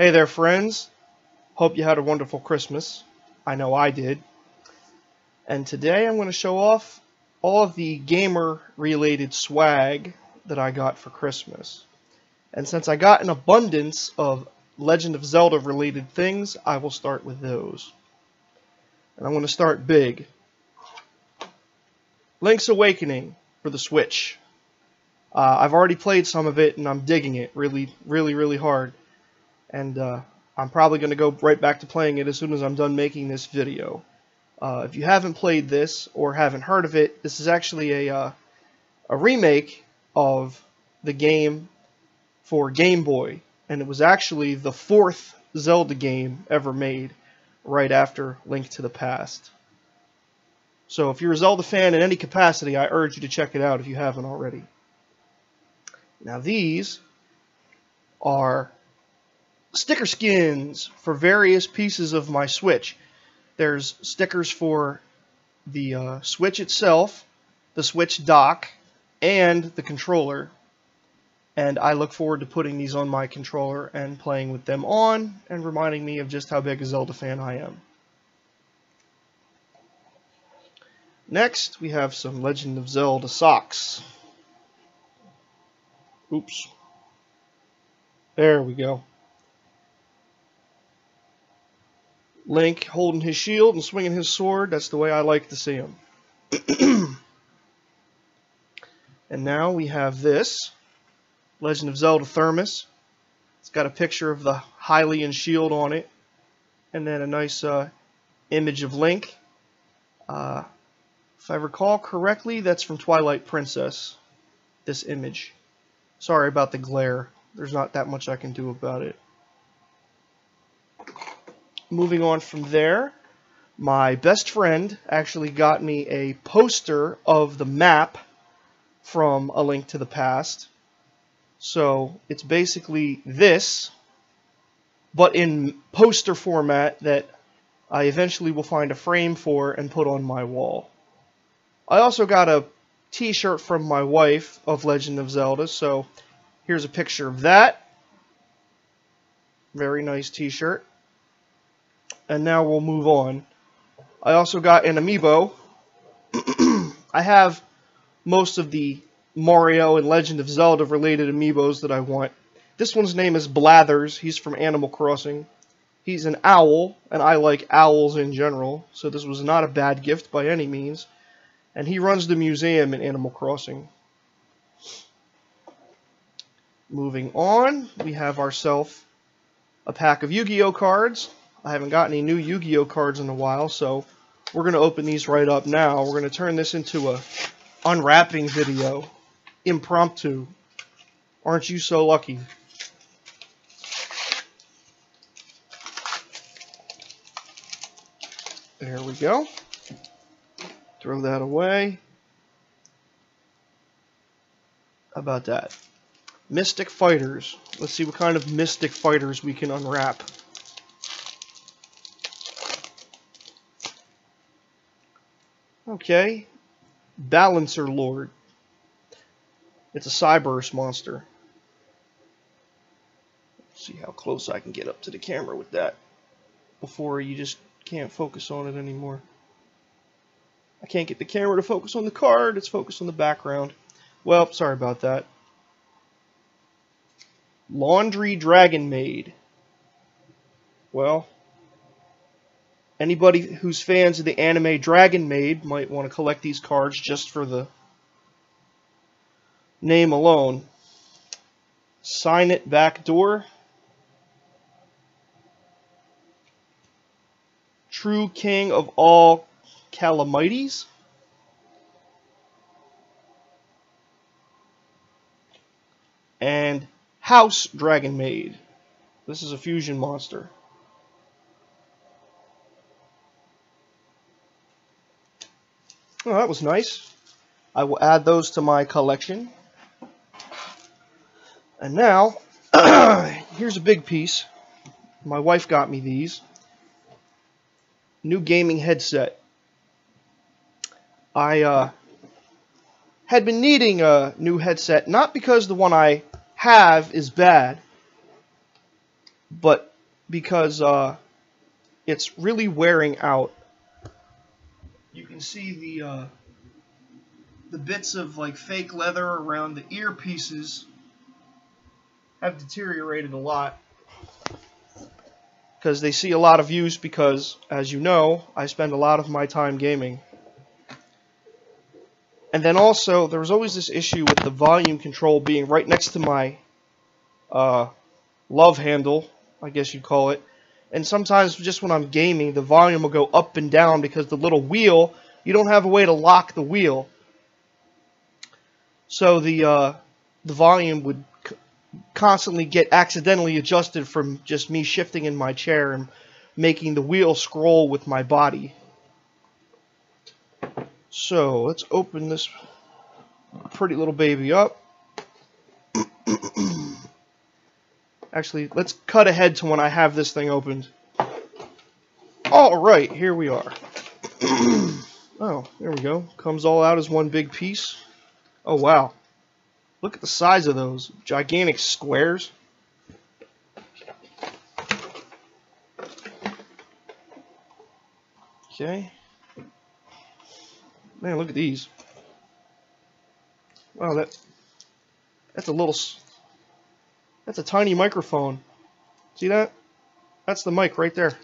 Hey there, friends. Hope you had a wonderful Christmas. I know I did. And today I'm going to show off all of the gamer-related swag that I got for Christmas. And since I got an abundance of Legend of Zelda-related things, I will start with those. And I'm going to start big. Link's Awakening for the Switch. Uh, I've already played some of it, and I'm digging it really, really, really hard and uh, I'm probably going to go right back to playing it as soon as I'm done making this video. Uh, if you haven't played this or haven't heard of it, this is actually a, uh, a remake of the game for Game Boy, and it was actually the fourth Zelda game ever made right after Link to the Past. So if you're a Zelda fan in any capacity, I urge you to check it out if you haven't already. Now these are sticker skins for various pieces of my Switch. There's stickers for the uh, Switch itself, the Switch dock, and the controller. And I look forward to putting these on my controller and playing with them on and reminding me of just how big a Zelda fan I am. Next, we have some Legend of Zelda socks. Oops. There we go. Link holding his shield and swinging his sword. That's the way I like to see him. and now we have this Legend of Zelda Thermos. It's got a picture of the Hylian shield on it. And then a nice uh, image of Link. Uh, if I recall correctly, that's from Twilight Princess, this image. Sorry about the glare. There's not that much I can do about it moving on from there, my best friend actually got me a poster of the map from A Link to the Past. So it's basically this, but in poster format that I eventually will find a frame for and put on my wall. I also got a t-shirt from my wife of Legend of Zelda, so here's a picture of that. Very nice t-shirt and now we'll move on. I also got an amiibo. I have most of the Mario and Legend of Zelda related amiibos that I want. This one's name is Blathers. He's from Animal Crossing. He's an owl, and I like owls in general, so this was not a bad gift by any means. And he runs the museum in Animal Crossing. Moving on, we have ourselves a pack of Yu-Gi-Oh cards. I haven't got any new Yu-Gi-Oh cards in a while, so we're going to open these right up now. We're going to turn this into a unwrapping video. Impromptu. Aren't you so lucky? There we go. Throw that away. How about that? Mystic Fighters. Let's see what kind of Mystic Fighters we can unwrap. Okay. Balancer Lord. It's a Cyberse monster. Let's see how close I can get up to the camera with that before you just can't focus on it anymore. I can't get the camera to focus on the card, it's focused on the background. Well, sorry about that. Laundry Dragon Maid. Well, Anybody who's fans of the anime Dragon Maid might want to collect these cards just for the name alone. Sign it back door. True King of all Calamites. And House Dragon Maid. This is a fusion monster. Oh, that was nice. I will add those to my collection. And now, here's a big piece. My wife got me these. New gaming headset. I uh, had been needing a new headset, not because the one I have is bad, but because uh, it's really wearing out. You can see the uh, the bits of like fake leather around the earpieces have deteriorated a lot because they see a lot of use because, as you know, I spend a lot of my time gaming. And then also, there was always this issue with the volume control being right next to my uh, love handle, I guess you'd call it. And sometimes, just when I'm gaming, the volume will go up and down because the little wheel, you don't have a way to lock the wheel. So the uh, the volume would constantly get accidentally adjusted from just me shifting in my chair and making the wheel scroll with my body. So let's open this pretty little baby up. Actually, let's cut ahead to when I have this thing opened. Alright, here we are. oh, there we go. Comes all out as one big piece. Oh, wow. Look at the size of those gigantic squares. Okay. Man, look at these. Wow, that that's a little that's a tiny microphone. See that? That's the mic right there.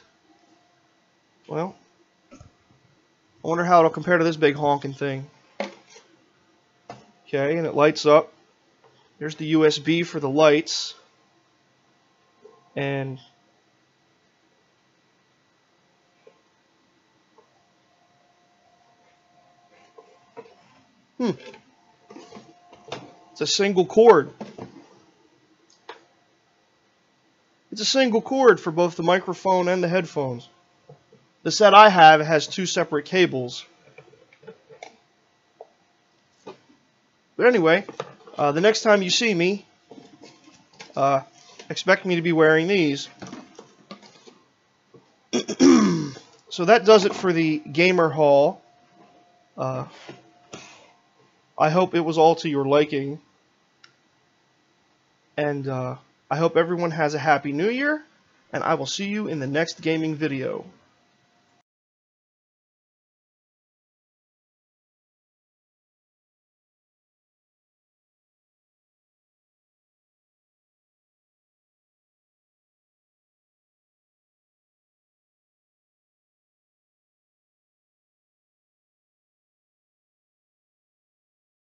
Well, I wonder how it'll compare to this big honking thing. Okay, and it lights up. There's the USB for the lights. And Hmm. It's a single cord. It's a single cord for both the microphone and the headphones. The set I have has two separate cables. But anyway, uh, the next time you see me, uh, expect me to be wearing these. so that does it for the gamer haul. Uh, I hope it was all to your liking. And uh, I hope everyone has a happy new year. And I will see you in the next gaming video.